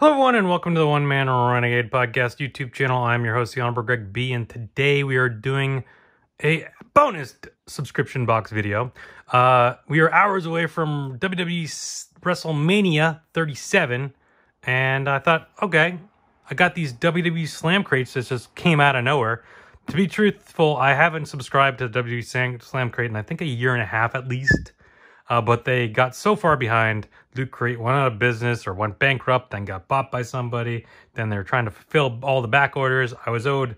Hello, everyone, and welcome to the One Man Renegade Podcast YouTube channel. I'm your host, Honorable Greg B, and today we are doing a bonus subscription box video. Uh, we are hours away from WWE WrestleMania 37, and I thought, okay, I got these WWE Slam crates that just came out of nowhere. To be truthful, I haven't subscribed to WWE Slam Crate in I think a year and a half at least. Uh, but they got so far behind. Loot Crate went out of business or went bankrupt, then got bought by somebody. Then they're trying to fulfill all the back orders. I was owed,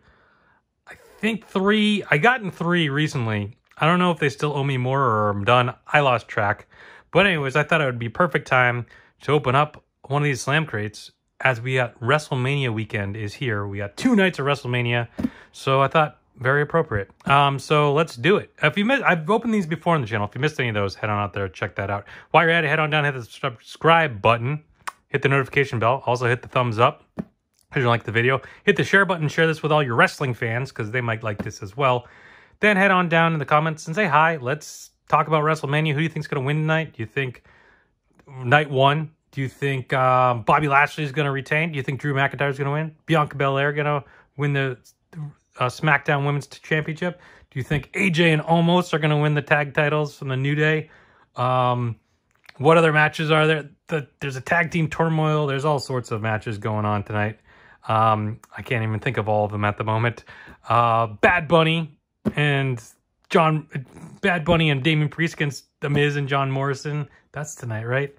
I think, three. I gotten three recently. I don't know if they still owe me more or I'm done. I lost track. But anyways, I thought it would be perfect time to open up one of these slam crates as we got WrestleMania weekend is here. We got two nights of WrestleMania. So I thought very appropriate. Um, so let's do it. If you missed, I've opened these before on the channel. If you missed any of those, head on out there, check that out. While you're at it, head on down, hit the subscribe button, hit the notification bell, also hit the thumbs up if you like the video. Hit the share button, share this with all your wrestling fans because they might like this as well. Then head on down in the comments and say hi. Let's talk about WrestleMania. Who do you think's going to win tonight? Do you think night one? Do you think um, Bobby Lashley is going to retain? Do you think Drew McIntyre is going to win? Bianca Belair going to win the uh, SmackDown Women's Championship? Do you think AJ and Omos are going to win the tag titles from the New Day? Um, what other matches are there? The, there's a tag team turmoil. There's all sorts of matches going on tonight. Um, I can't even think of all of them at the moment. Uh, Bad Bunny and John, Bad Bunny and Damian Priest against The Miz and John Morrison. That's tonight, right?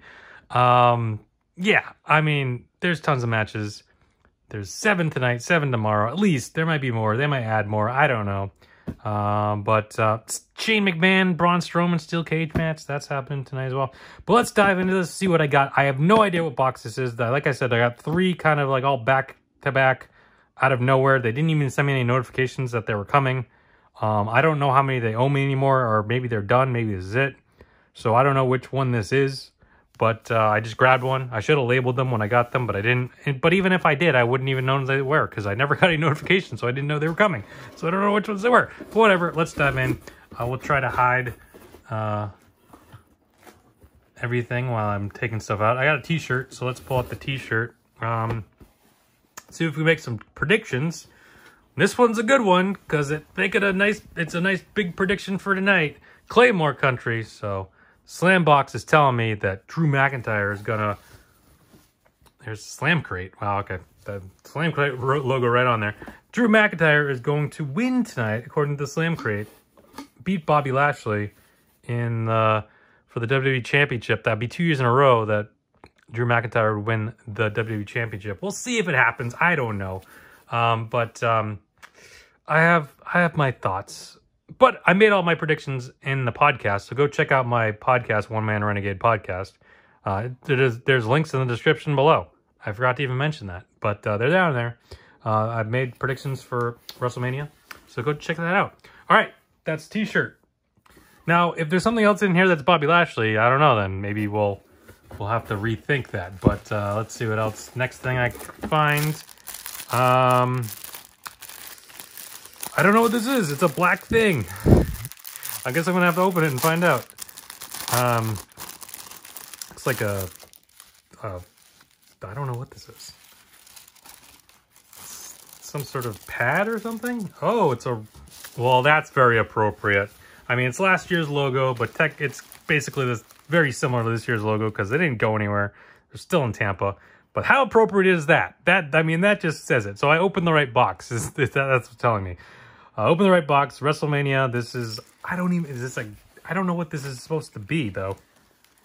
Um, yeah, I mean, there's tons of matches. There's seven tonight, seven tomorrow. At least there might be more. They might add more. I don't know. Um, but uh, Shane McMahon, Braun Strowman, steel cage match. That's happening tonight as well. But let's dive into this, see what I got. I have no idea what box this is. Like I said, I got three kind of like all back to back out of nowhere. They didn't even send me any notifications that they were coming. Um, I don't know how many they owe me anymore, or maybe they're done. Maybe this is it. So I don't know which one this is but uh, I just grabbed one. I should have labeled them when I got them, but I didn't. But even if I did, I wouldn't even know they were because I never got any notification, so I didn't know they were coming. So I don't know which ones they were. But whatever, let's dive in. I will try to hide uh, everything while I'm taking stuff out. I got a t-shirt, so let's pull out the t-shirt. Um, see if we make some predictions. This one's a good one because it make it a nice. It's a nice big prediction for tonight. Claymore country, so. Slambox is telling me that Drew McIntyre is gonna. There's Slam Crate. Wow, okay. The Slam Crate logo right on there. Drew McIntyre is going to win tonight, according to the Slam Crate. Beat Bobby Lashley in uh, for the WWE Championship. That'd be two years in a row that Drew McIntyre would win the WWE Championship. We'll see if it happens. I don't know, um, but um, I have I have my thoughts but I made all my predictions in the podcast, so go check out my podcast, One Man Renegade Podcast. Uh, there's, there's links in the description below. I forgot to even mention that, but uh, they're down there. Uh, I've made predictions for WrestleMania, so go check that out. All right, that's T-shirt. Now, if there's something else in here that's Bobby Lashley, I don't know. Then maybe we'll we'll have to rethink that. But uh, let's see what else. Next thing I find. Um, I don't know what this is. It's a black thing. I guess I'm gonna have to open it and find out. Um, looks like a, a I don't know what this is. Some sort of pad or something? Oh, it's a, well, that's very appropriate. I mean, it's last year's logo, but tech, it's basically this very similar to this year's logo because they didn't go anywhere. They're still in Tampa. But how appropriate is that? That I mean, that just says it. So I opened the right box. Is, is that, that's telling me. Uh, open the right box. WrestleMania. This is, I don't even, is this like, I don't know what this is supposed to be, though.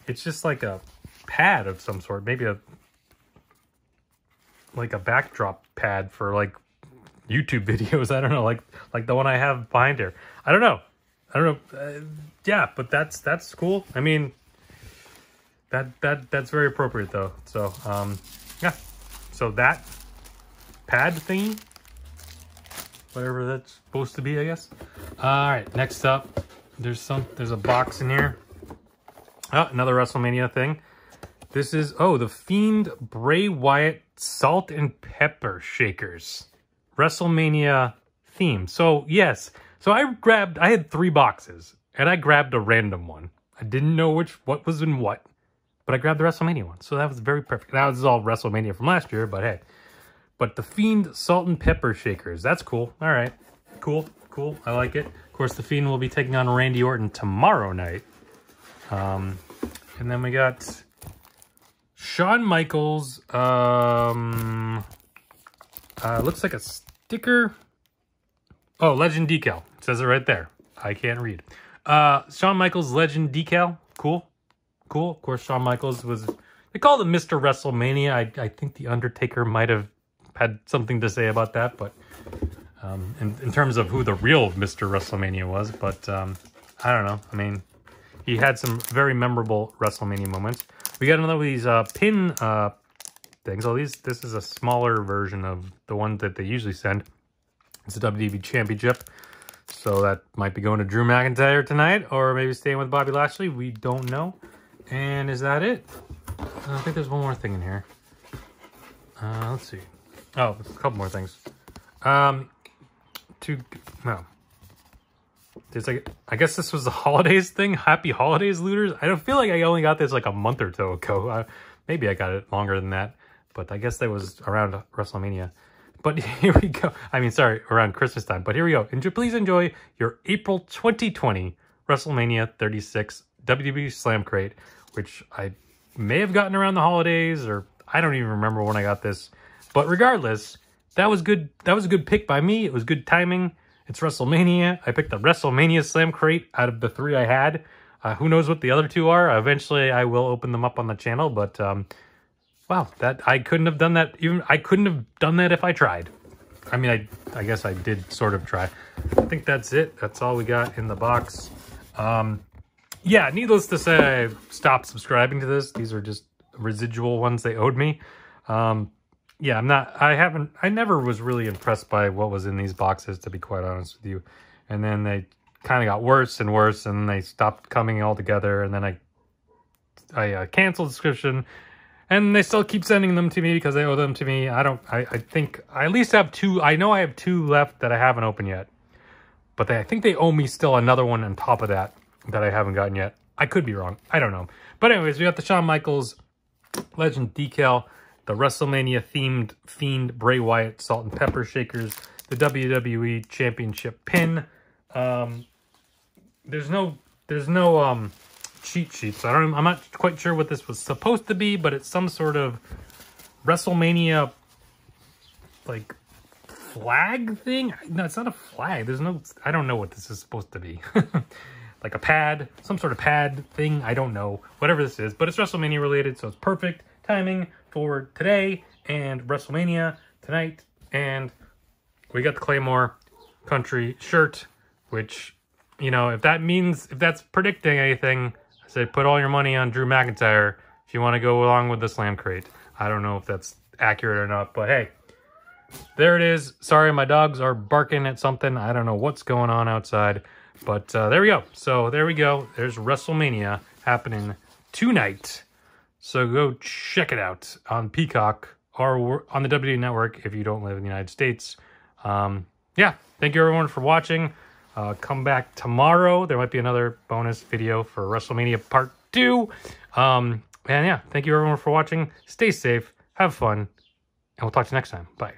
It's just like a pad of some sort. Maybe a, like a backdrop pad for like YouTube videos. I don't know, like like the one I have behind here. I don't know. I don't know. Uh, yeah, but that's that's cool. I mean, that that that's very appropriate though. So um, yeah. So that pad thingy whatever that's supposed to be, I guess. All right, next up, there's some, there's a box in here. Oh, another WrestleMania thing. This is, oh, the Fiend Bray Wyatt Salt and Pepper Shakers. WrestleMania theme. So, yes. So I grabbed, I had three boxes, and I grabbed a random one. I didn't know which, what was in what. but I grabbed the WrestleMania one. So that was very perfect. Now, this is all WrestleMania from last year, but hey. But the Fiend Salt and Pepper Shakers. That's cool. All right. Cool. Cool. I like it. Of course, the Fiend will be taking on Randy Orton tomorrow night. Um, and then we got Shawn Michaels. Um, uh, looks like a sticker. Oh, Legend Decal. It says it right there. I can't read. Uh, Shawn Michaels Legend Decal. Cool. Cool. Of course, Shawn Michaels was... They called him Mr. WrestleMania. I, I think The Undertaker might have had something to say about that, but... Um, in, in terms of who the real Mr. WrestleMania was, but um, I don't know. I mean, he had some very memorable WrestleMania moments. We got another of these uh, pin uh, things. Oh, these this is a smaller version of the one that they usually send. It's a WWE Championship. So that might be going to Drew McIntyre tonight, or maybe staying with Bobby Lashley. We don't know. And is that it? I think there's one more thing in here. Uh, let's see. Oh, a couple more things. Um, to no. There's like, I guess this was the holidays thing. Happy holidays, looters. I don't feel like I only got this like a month or two ago. Uh, maybe I got it longer than that, but I guess that was around WrestleMania. But here we go. I mean, sorry, around Christmas time. But here we go. Enjoy, please enjoy your April 2020 WrestleMania 36 WWE Slam Crate, which I may have gotten around the holidays, or I don't even remember when I got this. But regardless, that was good. That was a good pick by me. It was good timing. It's WrestleMania. I picked the WrestleMania Slam Crate out of the three I had. Uh, who knows what the other two are? Eventually, I will open them up on the channel, but um, wow, that I couldn't have done that. Even I couldn't have done that if I tried. I mean, I I guess I did sort of try. I think that's it. That's all we got in the box. Um, yeah, needless to say, I stopped subscribing to this. These are just residual ones they owed me. Um, yeah, I'm not, I haven't, I never was really impressed by what was in these boxes, to be quite honest with you. And then they kind of got worse and worse, and they stopped coming all together. And then I, I uh, canceled subscription, and they still keep sending them to me because they owe them to me. I don't, I, I think I at least have two, I know I have two left that I haven't opened yet. But they, I think they owe me still another one on top of that that I haven't gotten yet. I could be wrong. I don't know. But anyways, we got the Shawn Michaels Legend decal, the WrestleMania themed Fiend Bray Wyatt Salt and Pepper Shakers, the WWE Championship pin. Um, there's no there's no um, cheat sheets. I don't I'm not quite sure what this was supposed to be, but it's some sort of WrestleMania like flag thing. No, it's not a flag. There's no I don't know what this is supposed to be. like a pad, some sort of pad thing. I don't know, whatever this is, but it's WrestleMania related, so it's perfect timing for today and WrestleMania tonight. And we got the Claymore Country shirt, which, you know, if that means, if that's predicting anything, I say put all your money on Drew McIntyre if you want to go along with the Slam Crate. I don't know if that's accurate or not, but hey, there it is. Sorry, my dogs are barking at something. I don't know what's going on outside. But uh, there we go. So there we go. There's WrestleMania happening tonight. So go check it out on Peacock or on the WWE Network if you don't live in the United States. Um, yeah, thank you everyone for watching. Uh, come back tomorrow. There might be another bonus video for WrestleMania Part 2. Um, and yeah, thank you everyone for watching. Stay safe, have fun, and we'll talk to you next time. Bye.